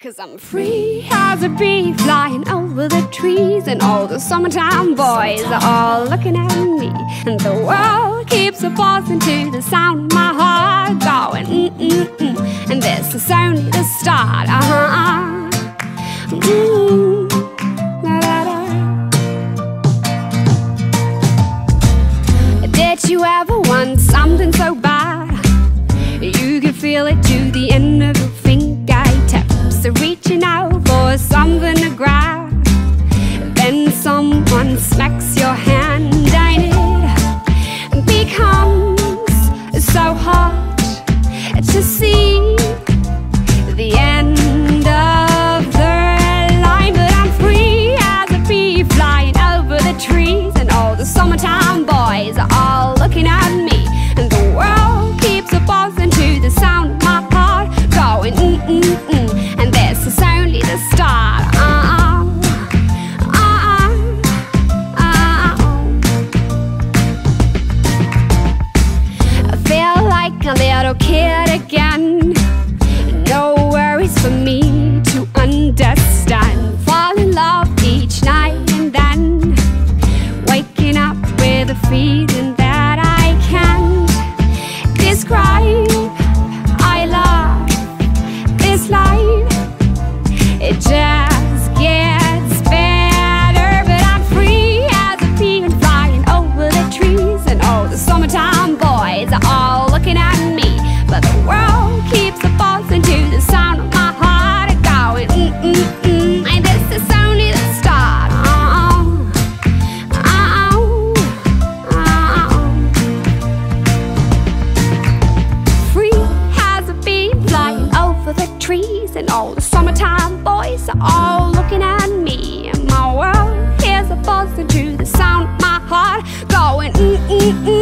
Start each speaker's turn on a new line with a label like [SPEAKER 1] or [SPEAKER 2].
[SPEAKER 1] Cause I'm free as a bee flying over the trees And all the summertime boys are all looking at me. And the world keeps a buzzing to the sound of my heart Going mm-mm-mm. And this is only the start, uh-huh. Mm-hmm. Did you ever want something so summertime boys are all looking at me. And the world keeps buzzing to the sound of my heart Going mm-mm-mm And this is only the start. I feel like a little kid again. No worries for me It just gets better But I'm free as a bee and flying over the trees And all the summertime boys are all looking at me But the world keeps buzzing to the sound of my heart Going mm-mm-mm And this is only the start uh-uh. Uh-uh. Uh-uh. Free as a bee flying over the trees And all the summertime boys are all looking at me. My world is a buzzing to the sound of my heart. Going mm-mm-mm And this